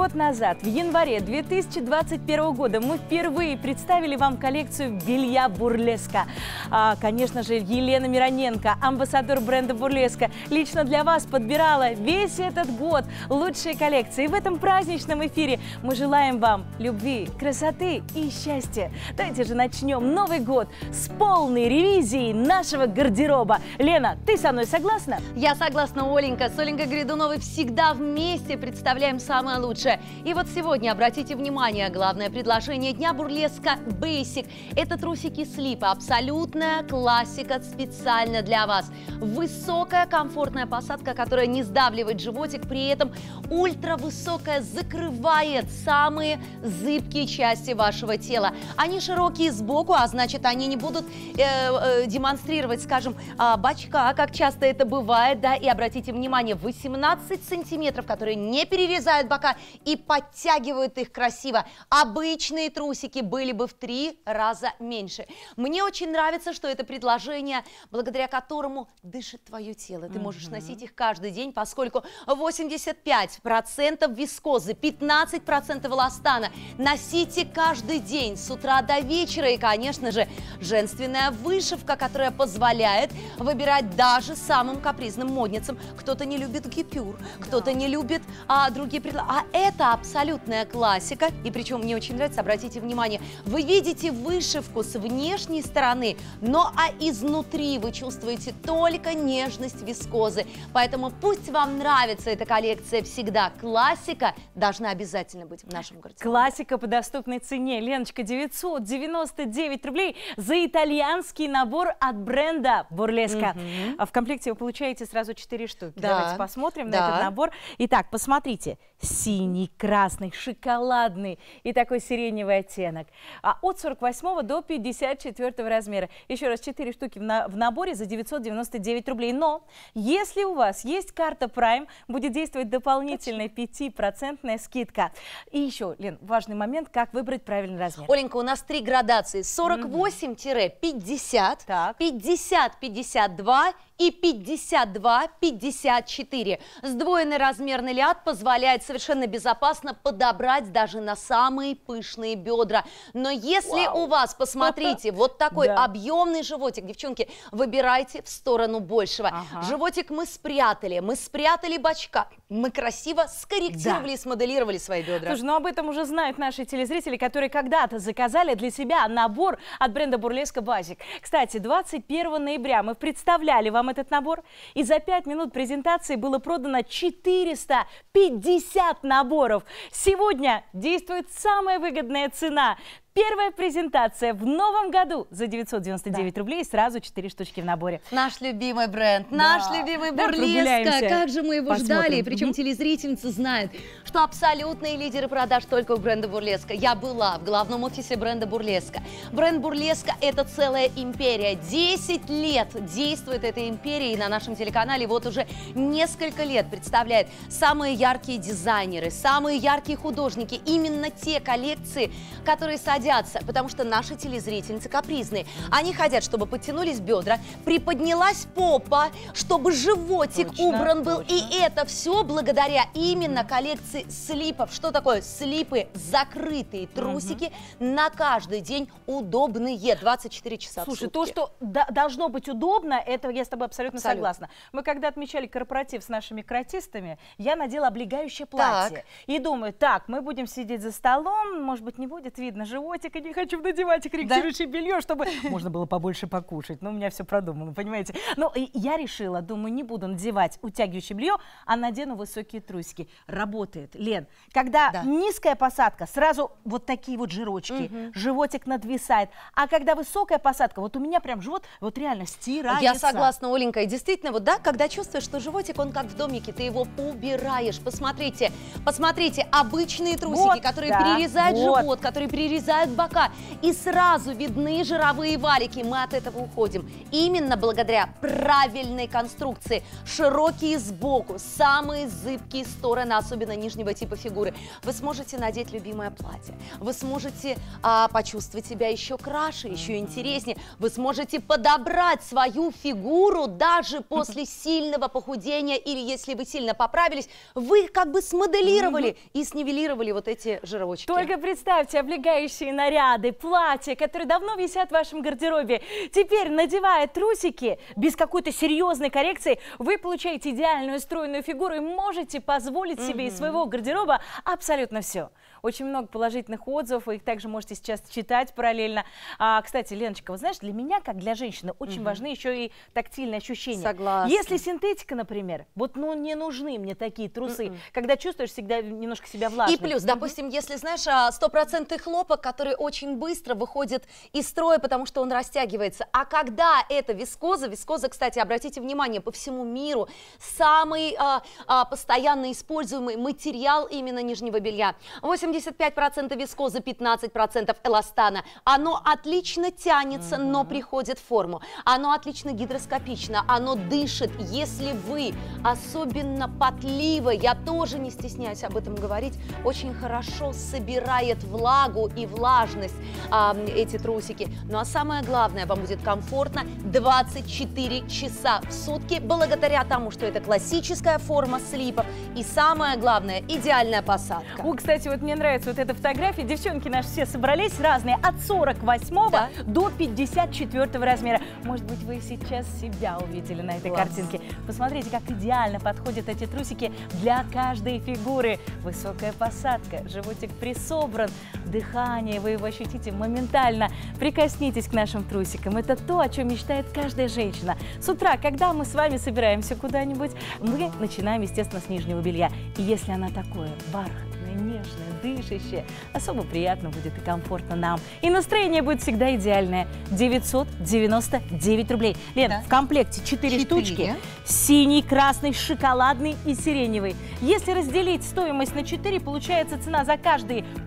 год назад, в январе 2021 года, мы впервые представили вам коллекцию белья «Бурлеска». А, конечно же, Елена Мироненко, амбассадор бренда «Бурлеска», лично для вас подбирала весь этот год лучшие коллекции. И в этом праздничном эфире мы желаем вам любви, красоты и счастья. Давайте же начнем Новый год с полной ревизией нашего гардероба. Лена, ты со мной согласна? Я согласна, Оленька. С Оленькой Гридуновой всегда вместе представляем самое лучшее. И вот сегодня, обратите внимание, главное предложение дня бурлеска Basic. Это трусики слипа, абсолютная классика специально для вас. Высокая комфортная посадка, которая не сдавливает животик, при этом ультравысокая закрывает самые зыбкие части вашего тела. Они широкие сбоку, а значит они не будут э, э, демонстрировать, скажем, э, бачка, как часто это бывает, да, и обратите внимание, 18 сантиметров, которые не перерезают бока и подтягивают их красиво. Обычные трусики были бы в три раза меньше. Мне очень нравится, что это предложение, благодаря которому дышит твое тело. Ты можешь носить их каждый день, поскольку 85% вискозы, 15% эластана. Носите каждый день, с утра до вечера. И, конечно же, женственная вышивка, которая позволяет выбирать даже самым капризным модницам. Кто-то не любит гипюр, кто-то не любит а, другие предложения. А это абсолютная классика. И причем мне очень нравится, обратите внимание, вы видите вышивку с внешней стороны, но а изнутри вы чувствуете только нежность вискозы. Поэтому пусть вам нравится эта коллекция всегда, классика должна обязательно быть в нашем гардеробе. Классика по доступной цене. Леночка, 999 рублей за итальянский набор от бренда Бурлеска. А В комплекте вы получаете сразу 4 штуки. Да. Давайте посмотрим Да. на этот набор. Итак, посмотрите. Синий, красный, шоколадный и такой сиреневый оттенок. А от 48 до 54 размера. Еще раз, 4 штуки в, на- в наборе за 999 рублей. Но если у вас есть карта Prime, будет действовать дополнительная 5% скидка. И еще, Лен, важный момент, как выбрать правильный размер. Оленька, у нас три градации. 48-50, Так. 50-52 и 52-54. Sдвоенный размерный ляд позволяет совершенно безопасно подобрать даже на самые пышные бедра. Но если Вау. у вас, посмотрите, вот такой Да. объемный животик, девчонки, выбирайте в сторону большего. Ага. Животик мы спрятали, мы спрятали бачка, мы красиво скорректировали и смоделировали свои бедра. Слушай, ну об этом уже знают наши телезрители, которые когда-то заказали для себя набор от бренда Бурлеска Базик. Кстати, 21 ноября мы представляли вам этот набор, и за 5 минут презентации было продано 450 наборов. Сегодня действует самая выгодная цена. Первая презентация в новом году за 999 рублей, сразу 4 штучки в наборе. Наш любимый бренд, Да. наш любимый Да, Бурлеска. Как же мы его Посмотрим. ждали. Причем Мгм. телезрительницы знают, что абсолютные лидеры продаж только у бренда Бурлеска. Я была в главном офисе бренда Бурлеска. Бренд Бурлеска – это целая империя. 10 лет действует эта империя, и на нашем телеканале вот уже несколько лет представляет самые яркие дизайнеры, самые яркие художники. Именно те коллекции, которые садятся, потому что наши телезрительницы капризные. Они хотят, чтобы подтянулись бедра, приподнялась попа, чтобы животик Точно, убран был. точно. И это все благодаря именно коллекции слипов. Что такое слипы? Закрытые трусики на каждый день удобные. 24 часа в Слушай, сутки. то, что до- должно быть удобно, это я с тобой абсолютно, Абсолютно. согласна. Мы когда отмечали корпоратив с нашими каратистами, я надела облегающее платье. Так. И думаю, так, мы будем сидеть за столом, может быть, не будет видно животик, и не хочу надевать корректирующее белье, чтобы можно было побольше покушать. Но у меня все продумано, понимаете? Ну, и я решила, думаю, не буду надевать утягивающее белье, а надену высокие трусики. Работает. Лен, когда Да. низкая посадка, сразу вот такие вот жирочки, животик надвисает. А когда высокая посадка, вот у меня прям живот вот реально стирается. Я согласна, Оленька. И действительно, вот да, когда чувствуешь, что животик, он как в домике, ты его убираешь. Посмотрите, посмотрите, обычные трусики, Вот, которые да, перерезают вот. живот, которые перерезают облегают бока и сразу видны жировые валики. Мы от этого уходим. Именно благодаря правильной конструкции. Широкие сбоку, самые зыбкие стороны, особенно нижнего типа фигуры. Вы сможете надеть любимое платье. Вы сможете а, почувствовать себя еще краше, еще интереснее. Вы сможете подобрать свою фигуру даже после сильного похудения или если вы сильно поправились, вы как бы смоделировали и снивелировали вот эти жировочки. Только представьте, облегающие наряды, платья, которые давно висят в вашем гардеробе. Теперь, надевая трусики, без какой-то серьезной коррекции, вы получаете идеальную стройную фигуру и можете позволить себе из своего гардероба абсолютно все. Очень много положительных отзывов, вы их также можете сейчас читать параллельно. А, кстати, Леночка, вы знаешь, для меня, как для женщины, очень угу. важны еще и тактильные ощущения. Согласна. Если синтетика, например, вот ну не нужны мне такие трусы, -mm. когда чувствуешь всегда немножко себя влажным. И плюс, допустим, если, знаешь, а, стопроцентный хлопок, который очень быстро выходит из строя, потому что он растягивается. А когда это вискоза, вискоза, кстати, обратите внимание, по всему миру самый а, а, постоянно используемый материал именно нижнего белья. 8 85% вискозы, 15% эластана. Оно отлично тянется, угу. но приходит в форму. Оно отлично гидроскопично, оно дышит. Если вы особенно потливы, я тоже не стесняюсь об этом говорить, очень хорошо собирает влагу и влажность а, эти трусики. Ну а самое главное, вам будет комфортно 24 часа в сутки, благодаря тому, что это классическая форма слипов и самое главное, идеальная посадка. О, кстати, вот мне нравится вот эта фотография. Девчонки наши все собрались разные, от 48 да. до 54 размера. Может быть, вы сейчас себя увидели на этой Класс. картинке. Посмотрите, как идеально подходят эти трусики для каждой фигуры. Высокая посадка, животик присобран, дыхание, вы его ощутите моментально. Прикоснитесь к нашим трусикам. Это то, о чем мечтает каждая женщина. С утра, когда мы с вами собираемся куда-нибудь, мы начинаем, естественно, с нижнего белья. И если она такое, бархат, нежное, дышащее. Особо приятно будет и комфортно нам. И настроение будет всегда идеальное. 999 рублей. Лен, да. в комплекте 4, 4 штучки. Синий, красный, шоколадный и сиреневый. Если разделить стоимость на 4, получается цена за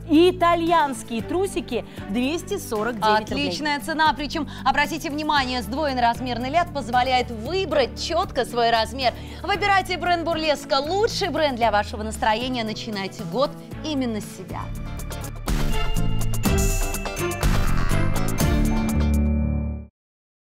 каждые итальянские трусики 249 Отличная рублей. цена. Причем, обратите внимание, сдвоенный размерный ляд позволяет выбрать четко свой размер. Выбирайте бренд Бурлеска. Лучший бренд для вашего настроения. Начинайте год именно с себя.